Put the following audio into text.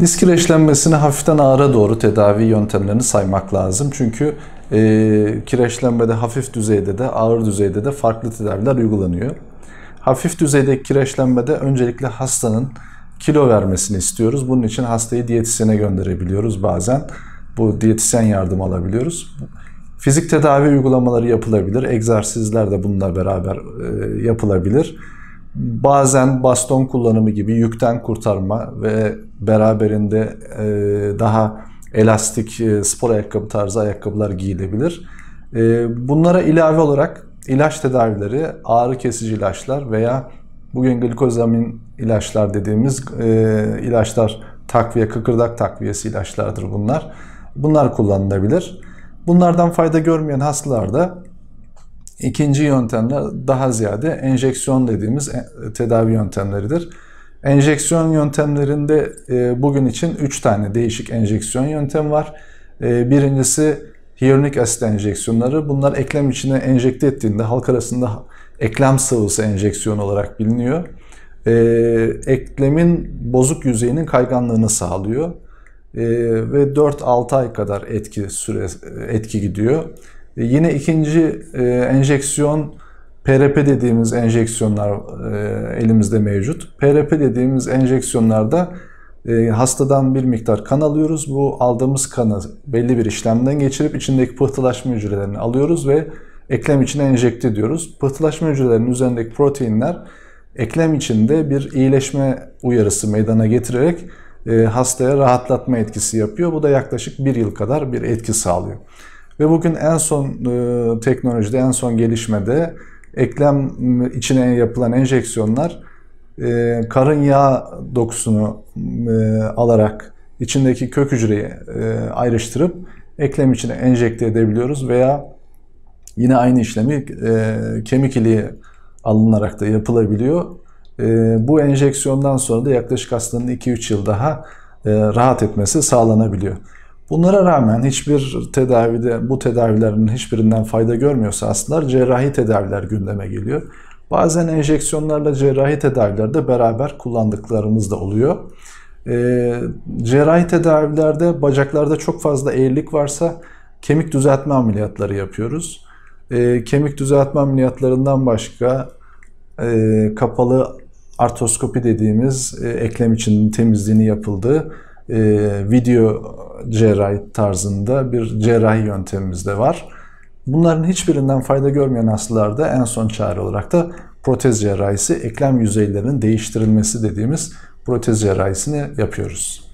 Disk kireçlenmesini hafiften ağıra doğru tedavi yöntemlerini saymak lazım. Çünkü e, kireçlenmede hafif düzeyde de ağır düzeyde de farklı tedaviler uygulanıyor. Hafif düzeydeki kireçlenmede öncelikle hastanın kilo vermesini istiyoruz. Bunun için hastayı diyetisyene gönderebiliyoruz bazen. Bu diyetisyen yardım alabiliyoruz. Fizik tedavi uygulamaları yapılabilir. Egzersizler de bununla beraber e, yapılabilir. Bazen baston kullanımı gibi yükten kurtarma ve beraberinde e, daha elastik e, spor ayakkabı tarzı ayakkabılar giyilebilir. E, bunlara ilave olarak ilaç tedavileri, ağrı kesici ilaçlar veya bugün glikozamin ilaçlar dediğimiz e, ilaçlar takviye, kıkırdak takviyesi ilaçlardır bunlar. Bunlar kullanılabilir. Bunlardan fayda görmeyen hastalarda ikinci yöntemler daha ziyade enjeksiyon dediğimiz tedavi yöntemleridir. Enjeksiyon yöntemlerinde bugün için 3 tane değişik enjeksiyon yöntemi var. Birincisi hyaluronik asit enjeksiyonları. Bunlar eklem içine enjekte ettiğinde halk arasında eklem sıvısı enjeksiyon olarak biliniyor. E, eklemin bozuk yüzeyinin kayganlığını sağlıyor. E, ve 4-6 ay kadar etki süre etki gidiyor. E, yine ikinci e, enjeksiyon PRP dediğimiz enjeksiyonlar e, elimizde mevcut. PRP dediğimiz enjeksiyonlarda e, hastadan bir miktar kan alıyoruz. Bu aldığımız kanı belli bir işlemden geçirip içindeki pıhtılaşma hücrelerini alıyoruz ve eklem içine enjekte ediyoruz. Pıhtılaşma hücrelerinin üzerindeki proteinler eklem içinde bir iyileşme uyarısı meydana getirerek e, hastaya rahatlatma etkisi yapıyor. Bu da yaklaşık bir yıl kadar bir etki sağlıyor. Ve bugün en son teknolojide, en son gelişmede eklem içine yapılan enjeksiyonlar e, karın yağ dokusunu e, alarak içindeki kök hücreyi e, ayrıştırıp eklem içine enjekte edebiliyoruz veya yine aynı işlemi e, kemik iliği alınarak da yapılabiliyor. E, bu enjeksiyondan sonra da yaklaşık hastanın 2-3 yıl daha e, rahat etmesi sağlanabiliyor. Bunlara rağmen hiçbir tedavide bu tedavilerin hiçbirinden fayda görmüyorsa hastalar cerrahi tedaviler gündeme geliyor. Bazen enjeksiyonlarla cerrahi tedavilerde beraber kullandıklarımız da oluyor. E, cerrahi tedavilerde bacaklarda çok fazla eğrilik varsa kemik düzeltme ameliyatları yapıyoruz. E, kemik düzeltme ameliyatlarından başka e, kapalı artroskopi dediğimiz e, eklem içinin temizliğini yapıldığı e, video cerrahi tarzında bir cerrahi yöntemimiz de var. Bunların hiçbirinden fayda görmeyen hastalarda en son çare olarak da protez cerrahisi, eklem yüzeylerinin değiştirilmesi dediğimiz protez cerrahisini yapıyoruz.